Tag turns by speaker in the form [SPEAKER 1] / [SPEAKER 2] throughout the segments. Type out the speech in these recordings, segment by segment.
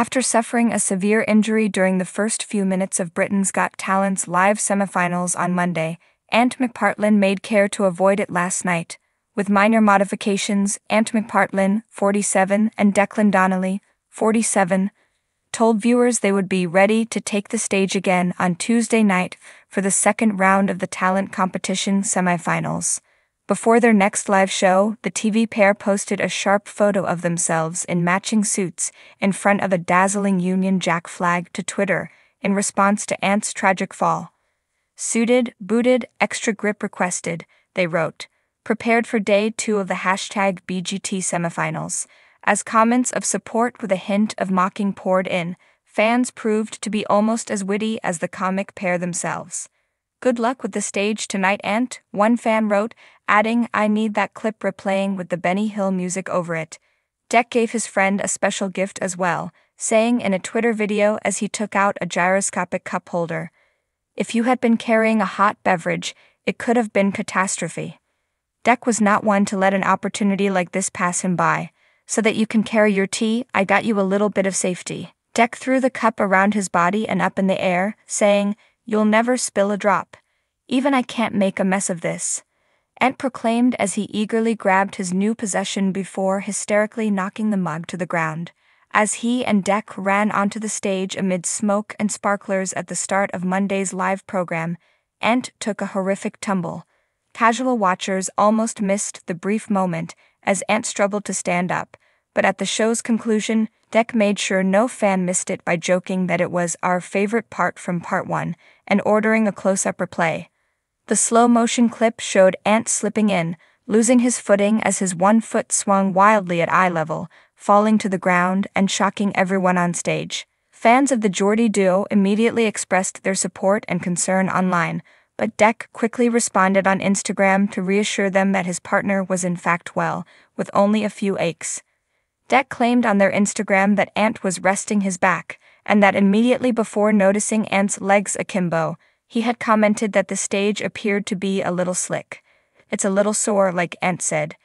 [SPEAKER 1] After suffering a severe injury during the first few minutes of Britain's Got Talent's live semifinals on Monday, Ant McPartlin made care to avoid it last night. With minor modifications, Ant McPartlin, 47, and Declan Donnelly, 47, told viewers they would be ready to take the stage again on Tuesday night for the second round of the talent competition semifinals. Before their next live show, the TV pair posted a sharp photo of themselves in matching suits in front of a dazzling Union Jack flag to Twitter in response to Ant's tragic fall. Suited, booted, extra grip requested, they wrote, prepared for day two of the hashtag BGT semifinals. As comments of support with a hint of mocking poured in, fans proved to be almost as witty as the comic pair themselves. Good luck with the stage tonight, Ant, one fan wrote, adding, I need that clip replaying with the Benny Hill music over it. Dec gave his friend a special gift as well, saying in a Twitter video as he took out a gyroscopic cup holder, If you had been carrying a hot beverage, it could have been catastrophe. Dec was not one to let an opportunity like this pass him by. So that you can carry your tea, I got you a little bit of safety. Dec threw the cup around his body and up in the air, saying, You'll never spill a drop. Even I can't make a mess of this. Ant proclaimed as he eagerly grabbed his new possession before hysterically knocking the mug to the ground. As he and Dec ran onto the stage amid smoke and sparklers at the start of Monday's live program, Ant took a horrific tumble. Casual watchers almost missed the brief moment as Ant struggled to stand up, but at the show's conclusion, Dec made sure no fan missed it by joking that it was our favorite part from part one and ordering a close up replay. The slow motion clip showed Ant slipping in, losing his footing as his one foot swung wildly at eye level, falling to the ground and shocking everyone on stage. Fans of the Geordie duo immediately expressed their support and concern online, but Dec quickly responded on Instagram to reassure them that his partner was in fact well, with only a few aches. Dec claimed on their Instagram that Ant was resting his back, and that immediately before noticing Ant's legs akimbo, he had commented that the stage appeared to be a little slick. It's a little sore, like Ant said.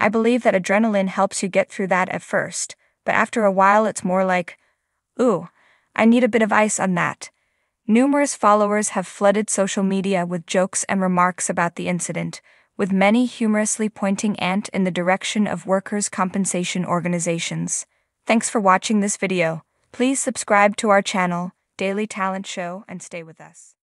[SPEAKER 1] I believe that adrenaline helps you get through that at first, but after a while it's more like, ooh, I need a bit of ice on that. Numerous followers have flooded social media with jokes and remarks about the incident, with many humorously pointing Ant in the direction of workers' compensation organizations. Thanks for watching this video. Please subscribe to our channel, Daily Talent Show, and stay with us.